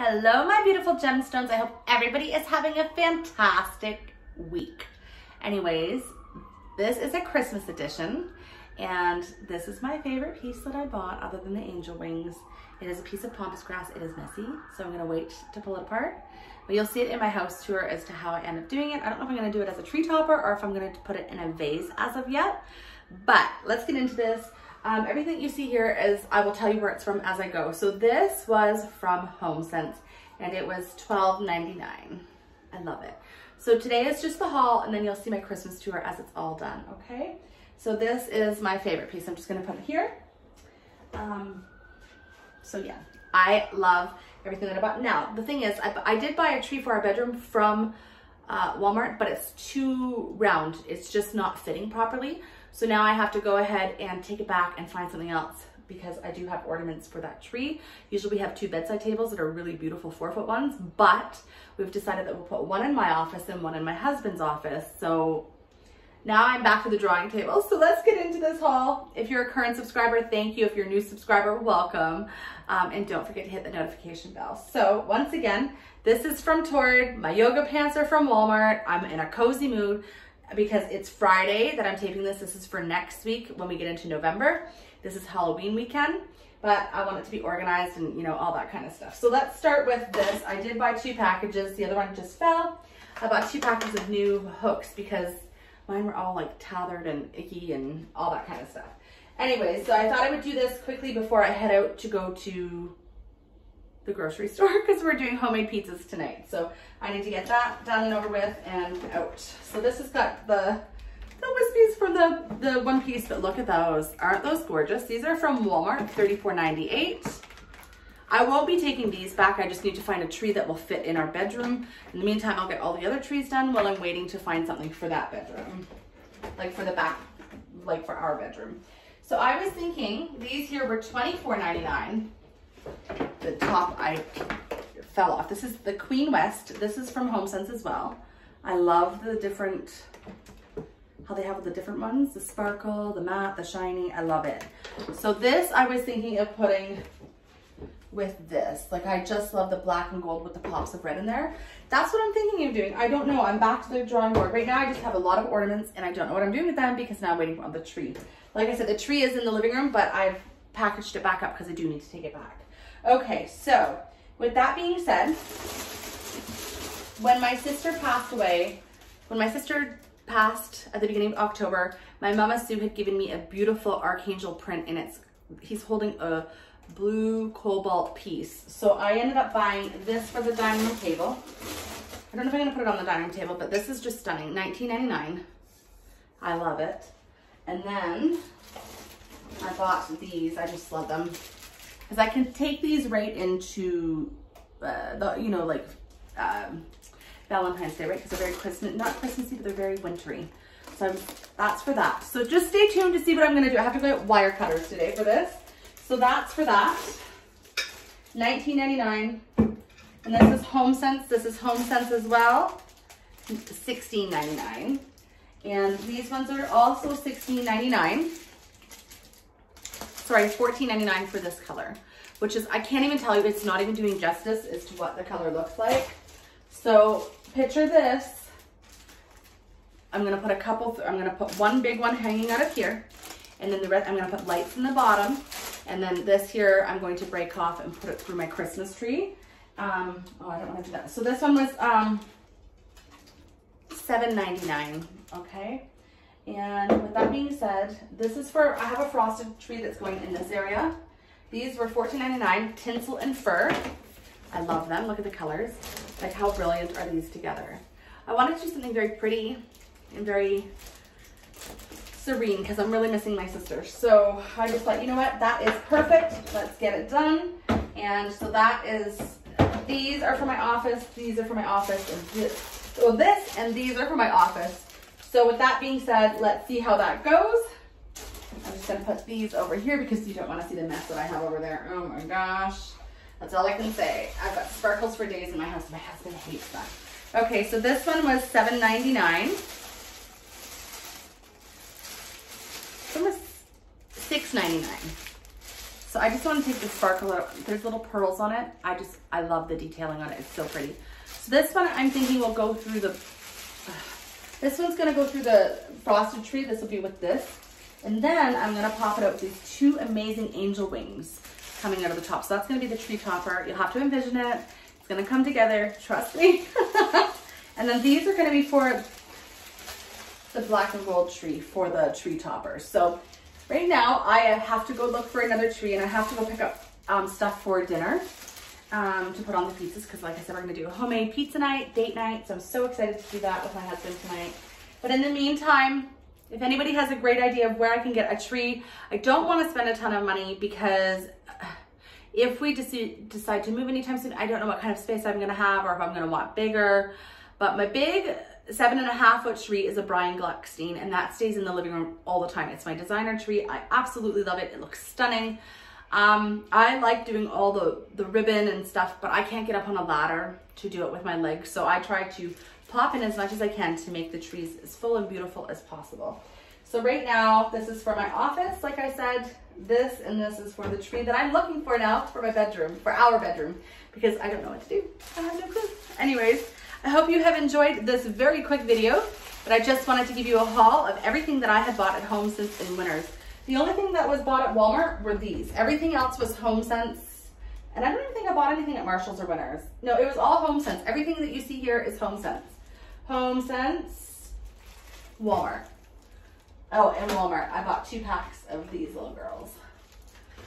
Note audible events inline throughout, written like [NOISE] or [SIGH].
Hello, my beautiful gemstones. I hope everybody is having a fantastic week. Anyways, this is a Christmas edition, and this is my favorite piece that I bought other than the angel wings. It is a piece of pampas grass. It is messy, so I'm gonna wait to pull it apart. But you'll see it in my house tour as to how I end up doing it. I don't know if I'm gonna do it as a tree topper or if I'm gonna put it in a vase as of yet, but let's get into this. Um, everything you see here is, I will tell you where it's from as I go. So this was from HomeSense and it was $12.99. I love it. So today is just the haul and then you'll see my Christmas tour as it's all done, okay? So this is my favorite piece. I'm just gonna put it here. Um, so yeah, I love everything that I bought. Now, the thing is, I, I did buy a tree for our bedroom from uh, Walmart, but it's too round. It's just not fitting properly. So now I have to go ahead and take it back and find something else because I do have ornaments for that tree. Usually we have two bedside tables that are really beautiful four foot ones, but we've decided that we'll put one in my office and one in my husband's office. So now I'm back to the drawing table. So let's get into this haul. If you're a current subscriber, thank you. If you're a new subscriber, welcome. Um, and don't forget to hit the notification bell. So once again, this is from Torrid. My yoga pants are from Walmart. I'm in a cozy mood because it's Friday that I'm taping this. This is for next week when we get into November. This is Halloween weekend, but I want it to be organized and you know, all that kind of stuff. So let's start with this. I did buy two packages. The other one just fell. I bought two packages of new hooks because mine were all like tethered and icky and all that kind of stuff. Anyway, so I thought I would do this quickly before I head out to go to the grocery [LAUGHS] store because we're doing homemade pizzas tonight. So I need to get that done and over with and out. So this has got the the wispies from the, the one piece, but look at those. Aren't those gorgeous? These are from Walmart, $34.98. I won't be taking these back. I just need to find a tree that will fit in our bedroom. In the meantime, I'll get all the other trees done while I'm waiting to find something for that bedroom. Like for the back, like for our bedroom. So I was thinking these here were $24.99 the top I fell off. This is the Queen West. This is from HomeSense as well. I love the different, how they have the different ones, the sparkle, the matte, the shiny, I love it. So this I was thinking of putting with this. Like I just love the black and gold with the pops of red in there. That's what I'm thinking of doing. I don't know, I'm back to the drawing board. Right now I just have a lot of ornaments and I don't know what I'm doing with them because now I'm waiting on the tree. Like I said, the tree is in the living room, but I've packaged it back up because I do need to take it back. Okay, so with that being said, when my sister passed away, when my sister passed at the beginning of October, my Mama Sue had given me a beautiful archangel print and it's, he's holding a blue cobalt piece. So I ended up buying this for the dining room table. I don't know if I'm gonna put it on the dining room table, but this is just stunning, $19.99. I love it. And then I bought these, I just love them because I can take these right into uh, the, you know, like um, Valentine's Day, right? Because they're very Christmas, not Christmassy, but they're very wintry. So I'm, that's for that. So just stay tuned to see what I'm to do. I have to go get wire cutters today for this. So that's for that. 19.99. And this is HomeSense. This is HomeSense as well. 16.99. And these ones are also 16.99 sorry, $14.99 for this color, which is, I can't even tell you, it's not even doing justice as to what the color looks like. So picture this. I'm gonna put a couple, I'm gonna put one big one hanging out of here, and then the rest, I'm gonna put lights in the bottom, and then this here, I'm going to break off and put it through my Christmas tree. Um, oh, I don't wanna do that. So this one was um, $7.99, okay? And with that being said, this is for, I have a frosted tree that's going in this area. These were $14.99, tinsel and fur. I love them, look at the colors. Like how brilliant are these together? I wanted to do something very pretty and very serene because I'm really missing my sister. So I just thought, you know what, that is perfect. Let's get it done. And so that is, these are for my office, these are for my office, and this, so this and these are for my office. So with that being said, let's see how that goes. I'm just gonna put these over here because you don't wanna see the mess that I have over there. Oh my gosh. That's all I can say. I've got sparkles for days in my house. My husband hates that. Okay, so this one was $7.99. This one was $6.99. So I just want to take the sparkle out. There's little pearls on it. I just, I love the detailing on it. It's so pretty. So this one I'm thinking will go through the, this one's to go through the frosted tree. This will be with this. And then I'm to pop it out with these two amazing angel wings coming out of the top. So that's to be the tree topper. You'll have to envision it. It's to come together. Trust me. [LAUGHS] and then these are to be for the black and gold tree for the tree topper. So Right now, I have to go look for another tree and I have to go pick up um, stuff for dinner um, to put on the pizzas because like I said, we're gonna do a homemade pizza night, date night. So I'm so excited to do that with my husband tonight. But in the meantime, if anybody has a great idea of where I can get a tree, I don't wanna spend a ton of money because if we decide to move anytime soon, I don't know what kind of space I'm gonna have or if I'm gonna want bigger. But my big seven and a half foot tree is a Brian Gluckstein and that stays in the living room all the time. It's my designer tree. I absolutely love it. It looks stunning. Um, I like doing all the, the ribbon and stuff, but I can't get up on a ladder to do it with my legs. So I try to pop in as much as I can to make the trees as full and beautiful as possible. So right now, this is for my office. Like I said, this and this is for the tree that I'm looking for now for my bedroom, for our bedroom, because I don't know what to do. I have no clue. Anyways, I hope you have enjoyed this very quick video, but I just wanted to give you a haul of everything that I had bought at HomeSense in Winners. The only thing that was bought at Walmart were these. Everything else was HomeSense, and I don't even think I bought anything at Marshalls or Winners. No, it was all HomeSense. Everything that you see here is HomeSense. HomeSense, Walmart. Oh, and Walmart. I bought two packs of these little girls.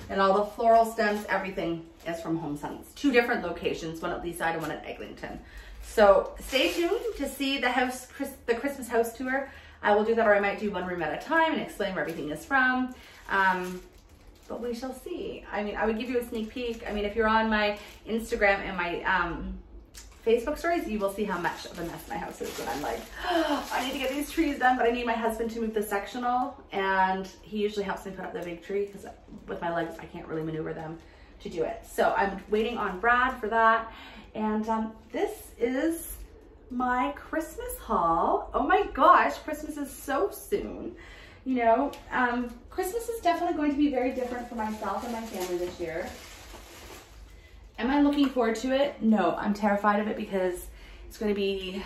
And all the floral stems, everything is from HomeSense. Two different locations, one at Leaside and one at Eglinton. So stay tuned to see the house, the Christmas house tour. I will do that or I might do one room at a time and explain where everything is from. Um, but we shall see. I mean, I would give you a sneak peek. I mean, if you're on my Instagram and my um, Facebook stories, you will see how much of a mess my house is. And I'm like, oh, [GASPS] I need to get these trees done, but I need my husband to move the sectional. And he usually helps me put up the big tree because with my legs, I can't really maneuver them to do it. So I'm waiting on Brad for that. And um, this is my Christmas haul. Oh my gosh, Christmas is so soon. You know, um, Christmas is definitely going to be very different for myself and my family this year. Am I looking forward to it? No, I'm terrified of it because it's going to be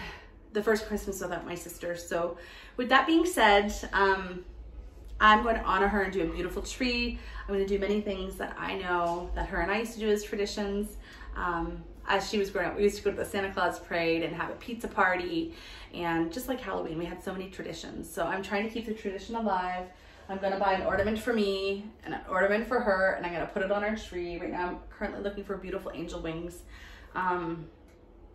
the first Christmas without my sister. So with that being said, um, I'm going to honor her and do a beautiful tree. I'm going to do many things that I know that her and I used to do as traditions. Um, as she was growing up, we used to go to the Santa Claus parade and have a pizza party. And just like Halloween, we had so many traditions. So I'm trying to keep the tradition alive. I'm gonna buy an ornament for me and an ornament for her and I'm gonna put it on our tree. Right now I'm currently looking for beautiful angel wings. Um,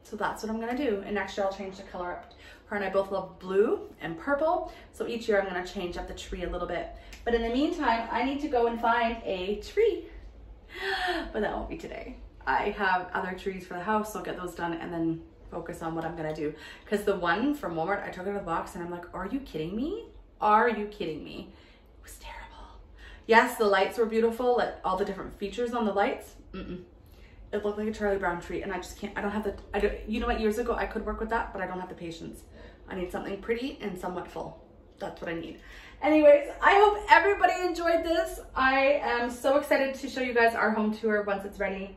so that's what I'm gonna do. And next year I'll change the color up. Her and I both love blue and purple. So each year I'm gonna change up the tree a little bit. But in the meantime, I need to go and find a tree. [GASPS] But that won't be today. I have other trees for the house, so I'll get those done and then focus on what I'm gonna do. Cause the one from Walmart, I took out of the box and I'm like, are you kidding me? Are you kidding me? It was terrible. Yes, the lights were beautiful, like all the different features on the lights. Mm -mm. It looked like a Charlie Brown tree and I just can't, I don't have the, I don't, you know what, years ago I could work with that, but I don't have the patience. I need something pretty and somewhat full. That's what I need. Anyways, I hope everybody enjoyed this. I am so excited to show you guys our home tour once it's ready.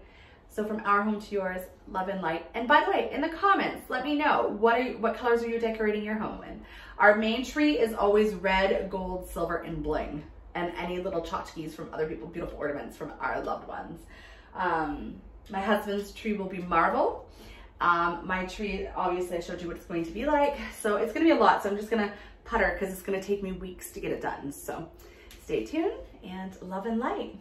So from our home to yours, love and light. And by the way, in the comments, let me know what are you, what colors are you decorating your home in. Our main tree is always red, gold, silver, and bling. And any little tchotchkes from other people, beautiful ornaments from our loved ones. Um, my husband's tree will be marble. Um, my tree, obviously I showed you what it's going to be like. So it's gonna be a lot. So I'm just gonna putter because it's gonna take me weeks to get it done. So stay tuned and love and light.